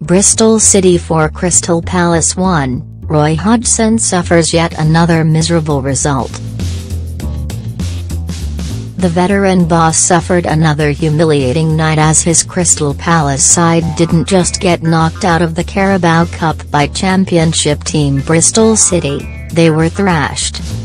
Bristol City 4 Crystal Palace 1, Roy Hodgson suffers yet another miserable result. The veteran boss suffered another humiliating night as his Crystal Palace side didn't just get knocked out of the Carabao Cup by championship team Bristol City, they were thrashed.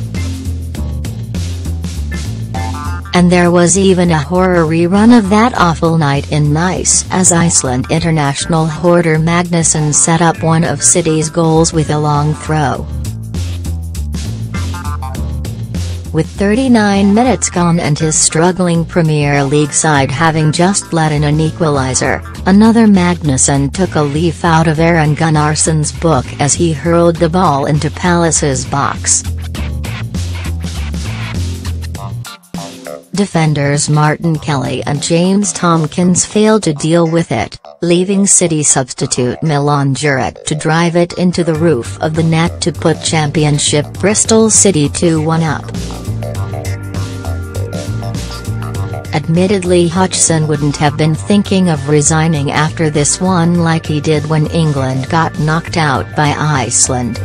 And there was even a horror rerun of that awful night in Nice as Iceland international Hörður Magnusson set up one of City's goals with a long throw. With 39 minutes gone and his struggling Premier League side having just let in an equaliser, another Magnusson took a leaf out of Aron Gunnarsson's book as he hurled the ball into Palace's box. Defenders Martin Kelly and James Tomkins failed to deal with it, leaving City substitute Milan Djuric to drive it into the roof of the net to put Championship Bristol City 2-1 up. Admittedly Hodgson wouldn't have been thinking of resigning after this one like he did when England got knocked out by Iceland.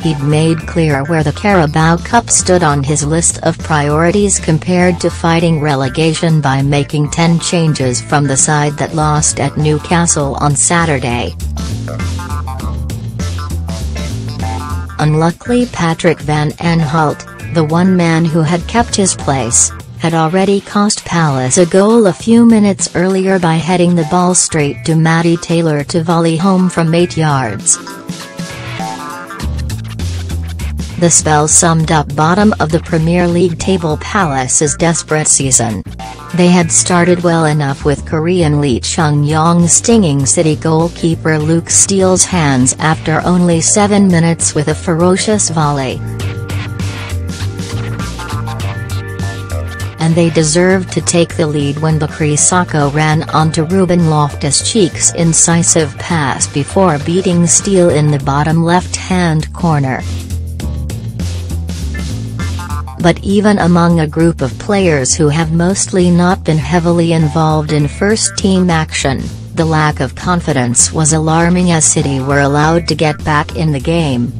He'd made clear where the Carabao Cup stood on his list of priorities compared to fighting relegation by making 10 changes from the side that lost at Newcastle on Saturday. Unluckily Patrick van Aanholt, the one man who had kept his place, had already cost Palace a goal a few minutes earlier by heading the ball straight to Matty Taylor to volley home from 8 yards. The spell summed up bottom of the Premier League table Palace's desperate season. They had started well enough with Korean Lee Chung-yong stinging City goalkeeper Luke Steele's hands after only seven minutes with a ferocious volley. and they deserved to take the lead when Bakary Sako ran onto Ruben Loftus-Cheek's incisive pass before beating Steele in the bottom left-hand corner. But even among a group of players who have mostly not been heavily involved in first-team action, the lack of confidence was alarming as City were allowed to get back in the game.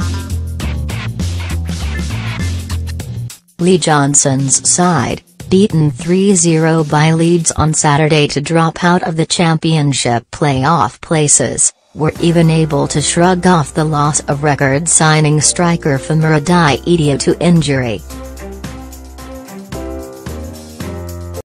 Lee Johnson's side, beaten 3-0 by Leeds on Saturday to drop out of the championship playoff places, were even able to shrug off the loss of record-signing striker Famara Diedhiou to injury.